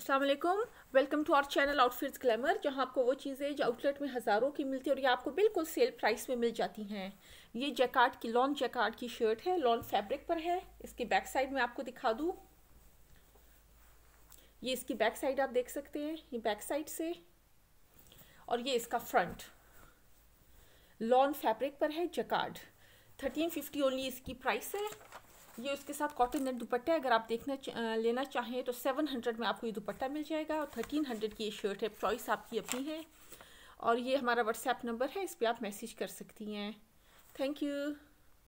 अस्सलाम वालेकुम welcome to our channel outfits glamour जहाँ आपको वो चीज़ें जो आउटलेट में हज़ारों की मिलती है और ये आपको बिल्कुल सेल प्राइस में मिल जाती हैं। ये जैकार्ड की लॉन जैकार्ड की शर्ट है लॉन फैब्रिक पर है। इसकी बैक साइड में आपको दिखा दूँ। ये इसकी बैक साइड आप देख सकते हैं, ये बैक साइड से। और ये इसका फ्रंट लॉन फैब्रिक पर है जकार्ड थर्टीन फिफ्टी ओनली इसकी प्राइस है। ये उसके साथ कॉटन नेट दुपट्टा है अगर आप देखना चा, लेना चाहें तो सेवन हंड्रेड में आपको ये दुपट्टा मिल जाएगा और थर्टीन हंड्रेड की ये शर्ट है। चॉइस आपकी अपनी है। और ये हमारा व्हाट्सएप नंबर है इस पर आप मैसेज कर सकती हैं। Thank you